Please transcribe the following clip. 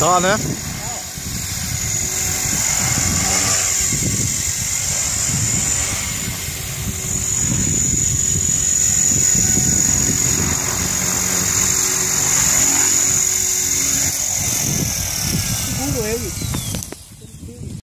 Sağ ne? matando ele.